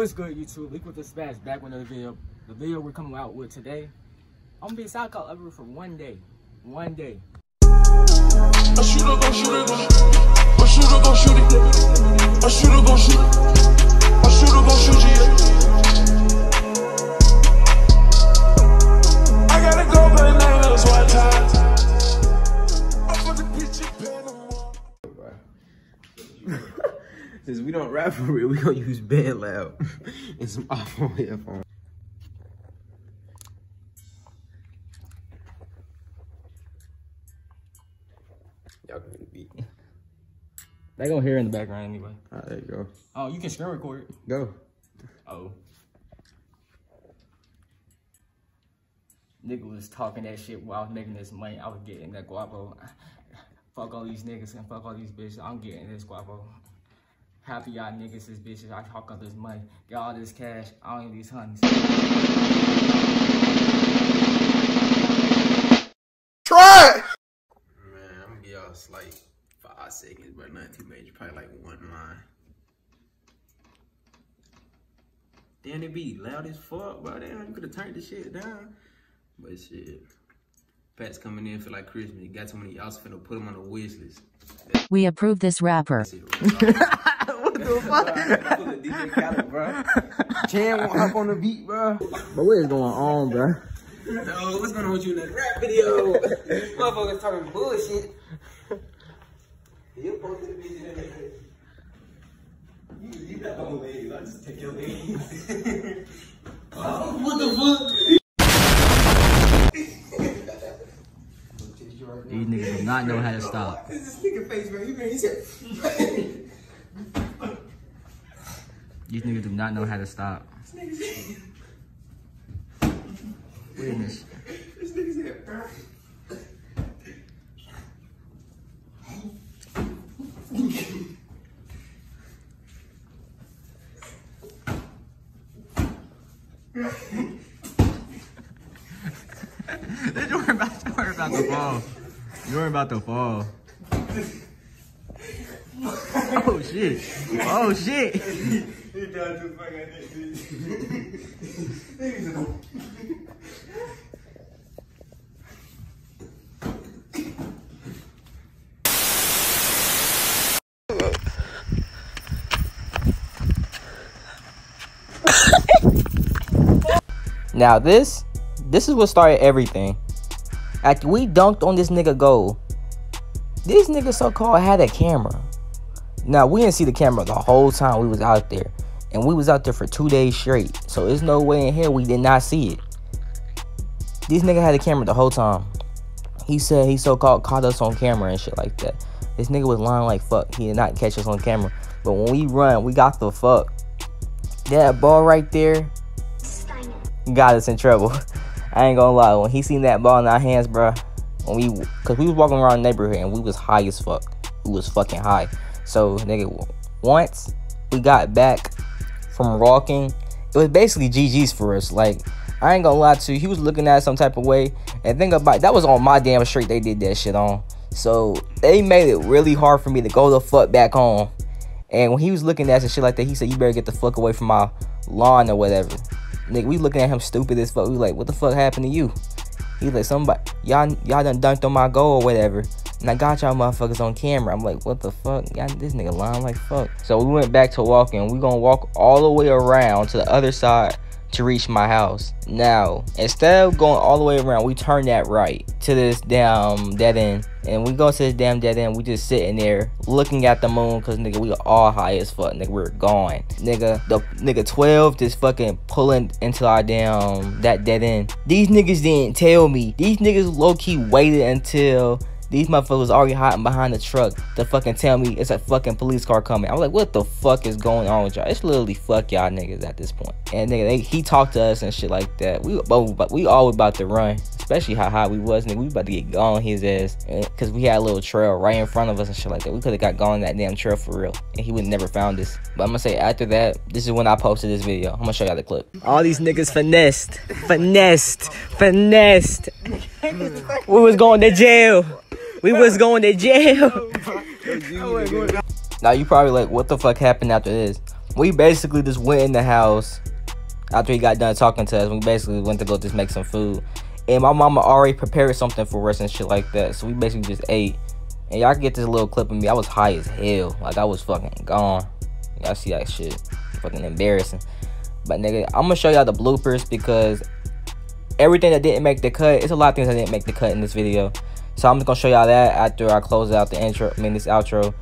What's good, YouTube? Leekwitda Spa back with another video. The video we're coming out with today. I'm gonna be a side call ever for one day. One day. A shooter gon' shoot it. A shooter gon' shoot it. A shooter gon' shoot it. A shooter gon' shoot you. I gotta go, but it ain't us time. I put the bitch Panama. Since we don't rap for real, we gonna use band loud and some awful headphones. Y'all can beat. They gonna hear in the background anyway. Alright, there you go. Oh, you can screen record. Go. Oh. Nigga was talking that shit while I was making this money. I was getting that guapo. Fuck all these niggas and fuck all these bitches. I'm getting this guapo. Happy y'all niggas is bitches. I talk up this money. Get all this cash. I don't need these honeys. Man, I'm gonna give y'all a slight five seconds, but nothing too major. Probably like one line. Damn, it be loud as fuck, bro. Damn, you could have turned the shit down. But shit. Pat's coming in for like Christmas. Got too many. Y'all finna put him on the wish list. We approve this rapper. That's it. what the fuck? DJ Khaled, bro. Chan won't hop on the beat, bro. But what is going on, bro? No, what's going on with you in that rap video? Motherfuckers talking bullshit. You supposed to be You, you got no legs. I just take your legs. oh, what the fuck? These niggas do not know how to stop. This nigga face, bro. He been, he said, These niggas do not know how to stop. Witness. this nigga said, You're worried about, you're worried about the fall. You're about the fall. Oh shit. Oh shit. He tried to fuck out that bitch. Nigga said, oh. Now this, this is what started everything. After we dunked on this nigga goal, this nigga so-called had a camera. Now we didn't see the camera the whole time we was out there. And we was out there for two days straight. So there's no way in hell we did not see it. This nigga had a camera the whole time. He said he so-called caught us on camera and shit like that. This nigga was lying like fuck. He did not catch us on camera. But when we run, we got the fuck. That ball right there got us in trouble. I ain't gonna lie. When he seen that ball in our hands, bro, when we, cause we was walking around the neighborhood and we was high as fuck. We was fucking high. So nigga, once we got back from walking, it was basically GG's for us. Like I ain't gonna lie to you, he was looking at some type of way. And think about it, that was on my damn street. They did that shit on. So they made it really hard for me to go the fuck back home. And when he was looking at some shit like that, he said, "You better get the fuck away from my lawn or whatever." Nigga, we looking at him stupid as fuck. We like, what the fuck happened to you? He like, somebody, y'all, y'all done dunked on my goal or whatever. And I got y'all motherfuckers on camera. I'm like, what the fuck? Y'all, this nigga lying like fuck. So we went back to walking. We gonna walk all the way around to the other side to reach my house. Now, instead of going all the way around, we turn that right to this damn dead end. And we go to this damn dead end. We just sitting there looking at the moon because nigga, we are all high as fuck. Nigga, we're gone. Nigga, the nigga 12 just fucking pulling into our damn that dead end. These niggas didn't tell me. These niggas low key waited until these motherfuckers already hiding behind the truck to fucking tell me it's a fucking police car coming. I'm like, what the fuck is going on with y'all? It's literally fuck y'all niggas at this point. And nigga, they, he talked to us and shit like that. We both, but we all about to run, especially how high we was. Nigga, we about to get gone his ass because we had a little trail right in front of us and shit like that. We could have got gone that damn trail for real, and he would never found us. But I'm gonna say after that, this is when I posted this video. I'm gonna show y'all the clip. All these niggas finessed, finessed, finessed. we was going to jail. We was going to jail. now you probably like, what the fuck happened after this? we basically just went in the house after he got done talking to us. We basically went to go just make some food, and my mama already prepared something for us and shit like that. So we basically just ate. And y'all get this little clip of me. I was high as hell. Like I was fucking gone. Y'all see that shit. Fucking embarrassing. But nigga, I'm gonna show y'all the bloopers because everything that didn't make the cut, it's a lot of things that didn't make the cut in this video. So I'm just gonna show y'all that after I close out the intro, I mean this outro.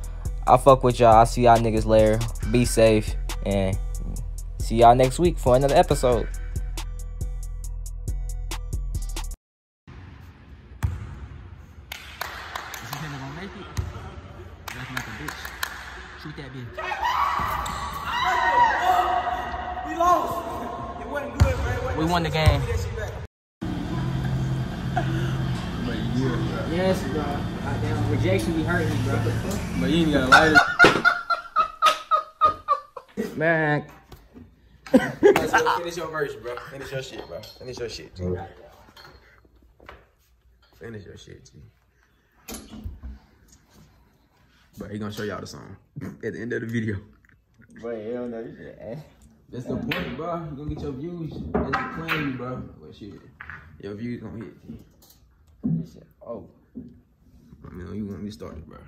I'll fuck with y'all. I'll see y'all niggas later. Be safe and see y'all next week for another episode. Is this nigga gonna make it? Looking like a bitch. Shoot that bitch. We lost. It wasn't good, man. We won the game. But yeah. Yes, bro. Ah, Goddamn rejection be hurting me, bro. But you ain't got a lighter. Man. Let's finish your verse, bro. Finish your shit, bro. Finish your shit, G. Finish your shit, G. But he gonna show y'all the song at the end of the video. But hell no, you should ask. That's the point, bro. You gonna get your views. That's the plan, bro. But shit, your views gonna hit. G. This shit- Oh. I mean, you want me started, bro.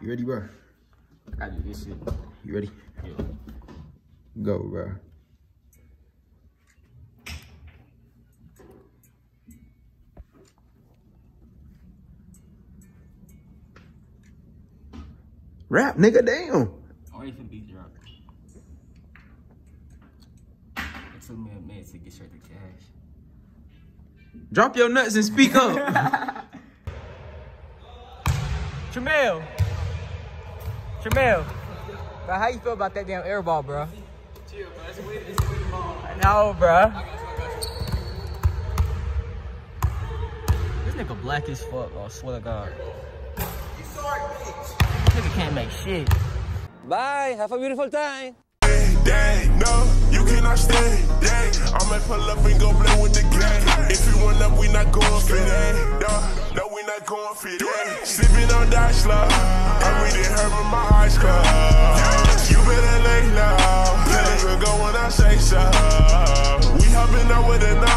You ready, bro? I do this shit. You ready? Yeah. Go, bro. Rap, nigga, damn. Oh, Wait for the beat drop. It took me a minute to get straight to cash. Drop your nuts and speak up. Jamel. Jamel. Bro, how you feel about that damn air ball, bro? No, bro. This nigga black as fuck, I swear to God. You start, bitch. Nigga can't make shit. Bye. Have a beautiful time. You cannot stay. Dang, I'ma pull up and go play with the gang. If you run up, we not going for that. No, we not going for that. Sipping on that slow. I read it, her with my eyes closed. You better lay low. Better go when I say so. We hopping out with a